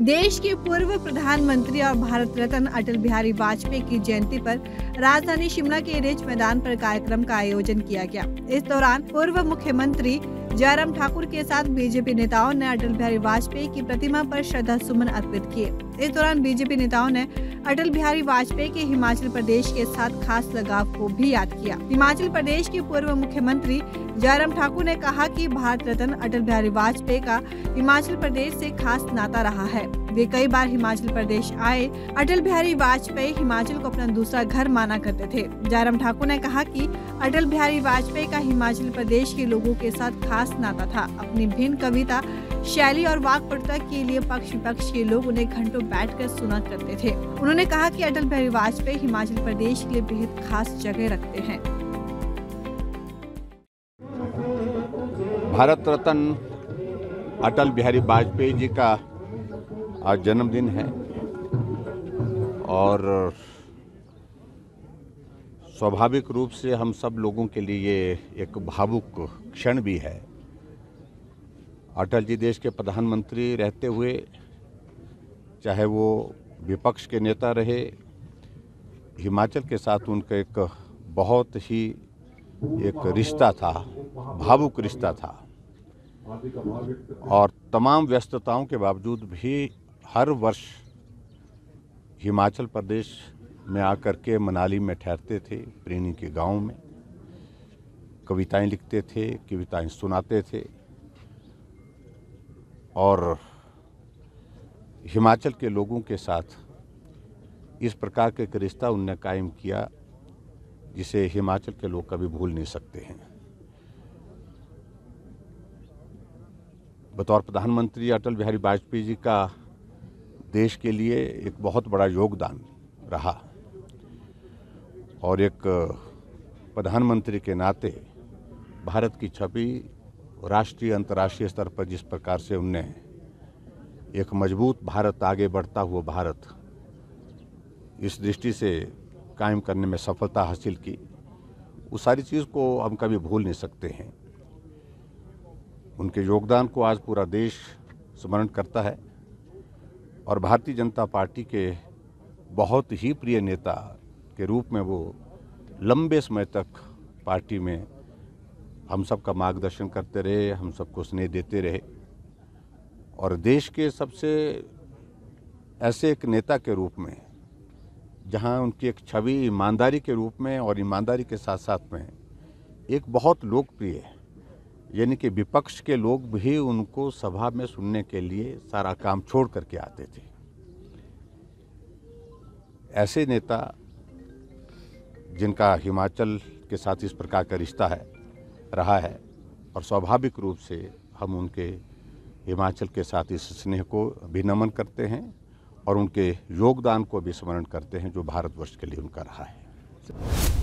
देश के पूर्व प्रधानमंत्री और भारत रत्न अटल बिहारी वाजपेयी की जयंती पर राजधानी शिमला के रिज मैदान पर कार्यक्रम का आयोजन किया गया। इस दौरान पूर्व मुख्यमंत्री जयराम ठाकुर के साथ बीजेपी नेताओं ने अटल बिहारी वाजपेयी की प्रतिमा पर श्रद्धा सुमन अर्पित किए। इस दौरान बीजेपी नेताओं ने अटल बिहारी वाजपेयी के हिमाचल प्रदेश के साथ खास लगाव को भी याद किया। हिमाचल प्रदेश के पूर्व मुख्यमंत्री जयराम ठाकुर ने कहा कि भारत रत्न अटल बिहारी वाजपेयी का हिमाचल प्रदेश से खास नाता रहा है। वे कई बार हिमाचल प्रदेश आए, अटल बिहारी वाजपेयी हिमाचल को अपना दूसरा घर माना करते थे। जयराम ठाकुर ने कहा कि अटल बिहारी वाजपेयी का हिमाचल प्रदेश के लोगों के साथ खास नाता था। अपनी भिन्न कविता, शैली और वाकपटुता के लिए पक्ष विपक्ष के लोग उन्हें घंटों बैठकर सुना करते थे। उन्होंने कहा कि अटल बिहारी वाजपेयी हिमाचल प्रदेश के लिए बेहद खास जगह रखते हैं। भारत रत्न अटल बिहारी वाजपेयी जी का आज जन्मदिन है और स्वाभाविक रूप से हम सब लोगों के लिए एक भावुक क्षण भी है। अटल जी देश के प्रधानमंत्री रहते हुए, चाहे वो विपक्ष के नेता रहे, हिमाचल के साथ उनका एक बहुत ही एक रिश्ता था, भावुक रिश्ता था। और तमाम व्यस्तताओं के बावजूद भी हर वर्ष हिमाचल प्रदेश में आकर के मनाली में ठहरते थे प्रेणी के गाँव में। कविताएँ लिखते थे, कविताएँ सुनाते थे। और हिमाचल के लोगों के साथ इस प्रकार के एक रिश्ता उनने कायम किया, जिसे हिमाचल के लोग कभी भूल नहीं सकते हैं। बतौर प्रधानमंत्री अटल बिहारी वाजपेयी जी का देश के लिए एक बहुत बड़ा योगदान रहा। और एक प्रधानमंत्री के नाते भारत की छवि राष्ट्रीय अंतर्राष्ट्रीय स्तर पर जिस प्रकार से उनने एक मज़बूत भारत, आगे बढ़ता हुआ भारत इस दृष्टि से कायम करने में सफलता हासिल की उस सारी चीज़ को हम कभी भूल नहीं सकते हैं। उनके योगदान को आज पूरा देश स्मरण करता है। और भारतीय जनता पार्टी के बहुत ही प्रिय नेता के रूप में वो लंबे समय तक पार्टी में हम सब का मार्गदर्शन करते रहे, हम सबको स्नेह देते रहे। और देश के सबसे ऐसे एक नेता के रूप में, जहाँ उनकी एक छवि ईमानदारी के रूप में और ईमानदारी के साथ साथ में एक बहुत लोकप्रिय यानी कि विपक्ष के लोग भी उनको सभा में सुनने के लिए सारा काम छोड़ करके आते थे। ऐसे नेता जिनका हिमाचल के साथ इस प्रकार का रिश्ता है, रहा है और स्वाभाविक रूप से हम उनके हिमाचल के साथ इस स्नेह को भी नमन करते हैं और उनके योगदान को भी स्मरण करते हैं जो भारतवर्ष के लिए उनका रहा है।